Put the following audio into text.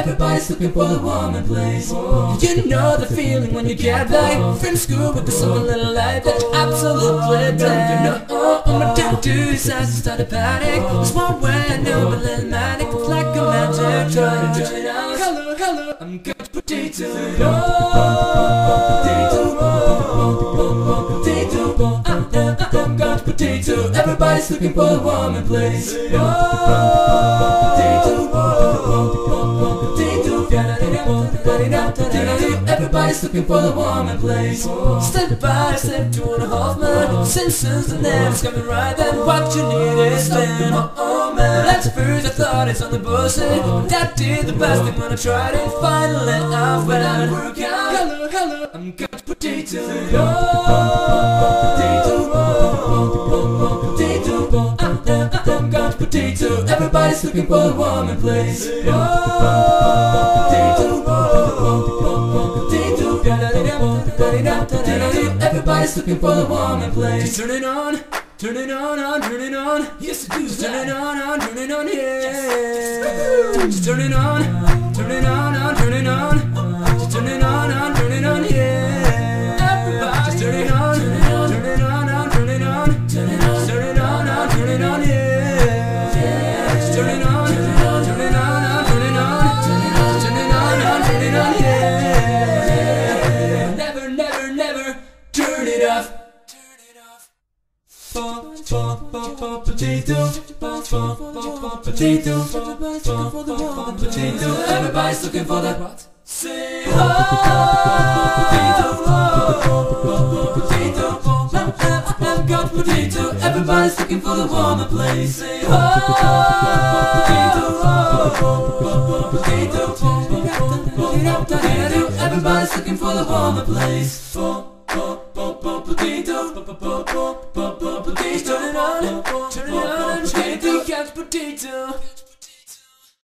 Everybody's looking for the warm place. You know the feeling when you get back from school with the summer little light, that absolute glitter. You know, oh, my tattoo decides to start a panic. There's one way I know a little manic, it's like a magic trick. Hello, hello, I'm good potato. Oh, Potato. Everybody's looking for a warm place. Oh, Everybody's looking for the warm place. Step by step, two and a half man. Simpsons the name's coming right then. What you need is then. Oh, oh man, that's first I thought it's on the bus. That did the best thing when I tried it. Finally, I went work out. Hello, hello, I'm got potato. Oh, potato, potato. Everybody's looking for a warm place. Oh, Everybody's looking for the warm place. Just turn it on, turn it on, on, turn it on. Yes, it is. Turn it on, on, turn it on, yeah. Just turn it on, turn it on, on, turn it on. Just turn it on, on, turn it on, yeah. Everybody, just turn it on, turn it on, turn it on, turn it on. Turn it on, turn it on, on, turn it on, yeah. Potato, potato, potato. Everybody's looking for that what? Say potato, potato. I've got potato. Everybody's looking for the warmer place. Say potato, potato, potato. Everybody's looking for the warmer place. Potato, potato,